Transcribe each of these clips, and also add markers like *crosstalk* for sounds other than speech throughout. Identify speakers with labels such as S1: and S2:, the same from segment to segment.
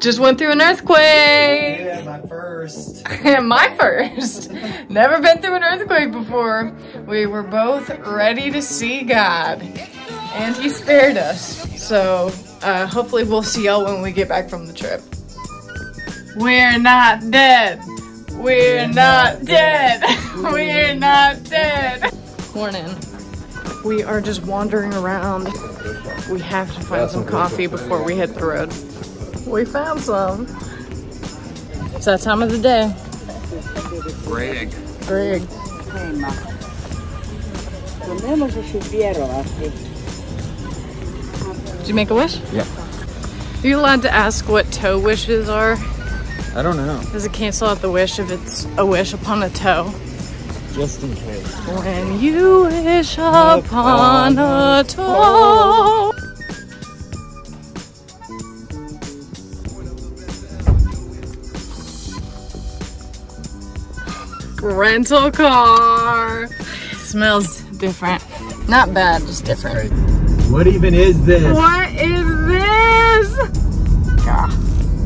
S1: just went through an earthquake.
S2: Yeah, my first. *laughs*
S1: My first. Never been through an earthquake before. We were both ready to see God. And he spared us. So uh, hopefully we'll see y'all when we get back from the trip. We're not dead. We're not dead. *laughs* We're not dead. Morning. We are just wandering around. We have to find some coffee before we hit the road. We found some. It's that time of the day.
S2: Greg.
S1: Greg.
S3: Prendiamoci sul Piero, Asti.
S1: Did you make a wish?
S2: Yeah.
S1: Are you allowed to ask what toe wishes are?
S2: I don't know.
S1: Does it cancel out the wish if it's a wish upon a toe?
S2: Just in case.
S1: When you wish upon a toe. Rental car. Smells different. Not bad, just different.
S2: What even is this?
S1: What is this?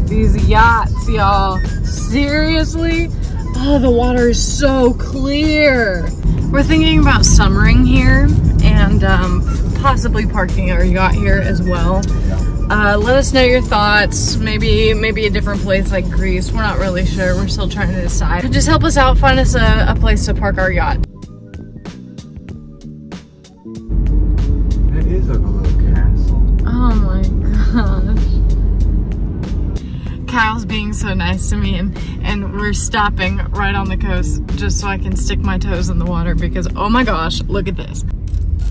S1: These yachts, y'all. Seriously? Oh, the water is so clear. We're thinking about summering here and um, possibly parking our yacht here as well. Uh, let us know your thoughts. Maybe maybe a different place like Greece. We're not really sure. We're still trying to decide. Just help us out. Find us a, a place to park our yacht.
S2: That is like a little castle.
S1: Oh my gosh. Kyle's being so nice to me and, and we're stopping right on the coast just so I can stick my toes in the water because oh my gosh, look at this.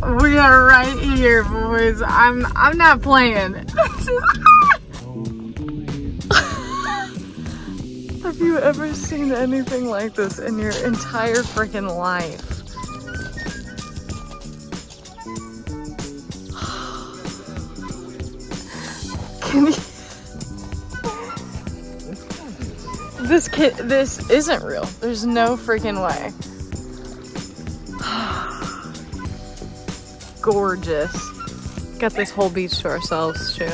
S1: We are right here, boys. I'm I'm not playing. *laughs* Have you ever seen anything like this in your entire freaking life? *sighs* Can you? This kid, this isn't real. There's no freaking way. Gorgeous. Got this whole beach to ourselves too.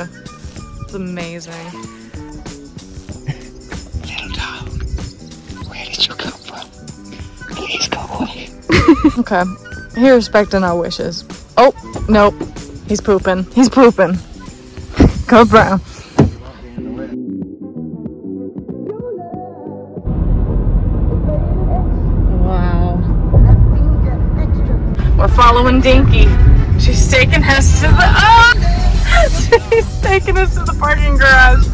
S1: It's amazing.
S3: Little dog, where did you come from? Please go away. *laughs*
S1: Okay. He respecting our wishes. Oh, nope. He's pooping. He's pooping. *laughs* Go brown. Wow. We're following Dinky. She's taking us to the oh! *laughs* She's taking us to the parking garage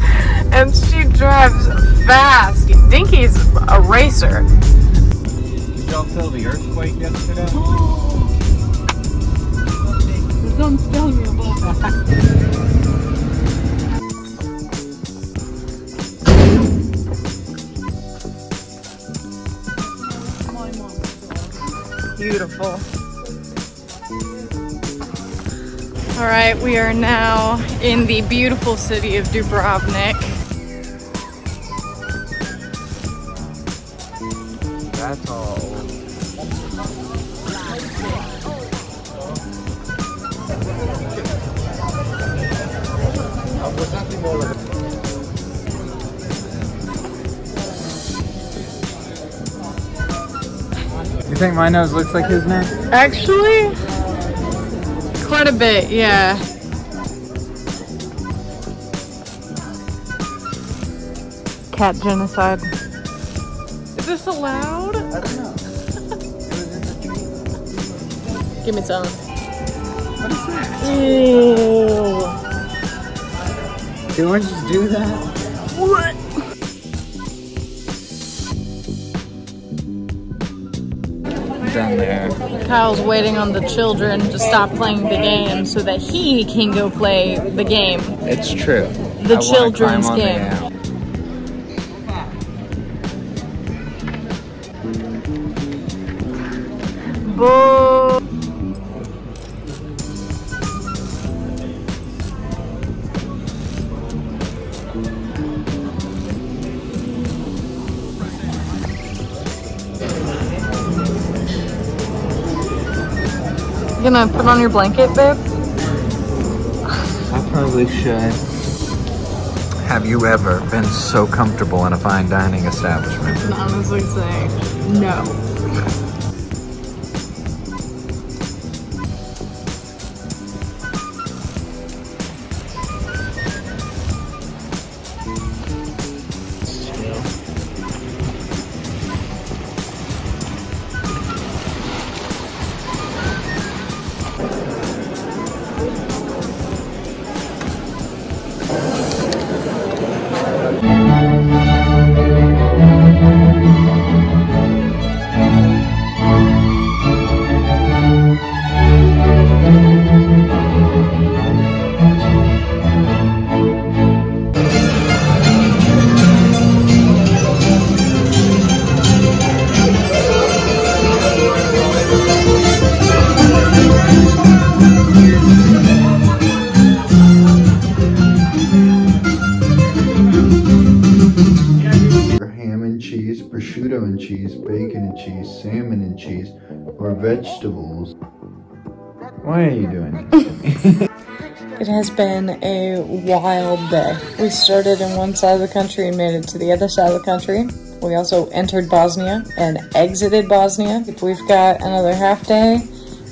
S1: and she drives fast. Dinky's a racer.
S2: Did y'all feel the earthquake yesterday? *gasps*
S1: Don't tell me about that. Beautiful. All right, we are now in the beautiful city of Dubrovnik.
S2: That's all. You think my nose looks like his nose?
S1: Actually, quite a bit, yeah. Cat genocide. Is this allowed?
S2: I don't know. *laughs*
S1: Give me some.
S2: What is that?
S1: Ew.
S2: Do oranges do that?
S1: What?
S2: Down there.
S1: Kyle's waiting on the children to stop playing the game so that he can go play the game.
S2: It's true.
S1: The
S2: I
S1: children's
S2: the
S1: game.
S2: owl.
S1: Boo! You gonna put on your blanket, babe?
S2: I probably should. have you ever been so comfortable in a fine dining establishment?
S1: I can honestly say no.
S4: Cheese, bacon and cheese, salmon and cheese, or vegetables.
S2: Why are you doing this? *laughs*
S1: It has been a wild day. We started in one side of the country and made it to the other side of the country. We also entered Bosnia and exited Bosnia. We've got another half day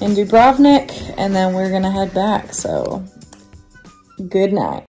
S1: in Dubrovnik and then we're gonna head back. So, good night.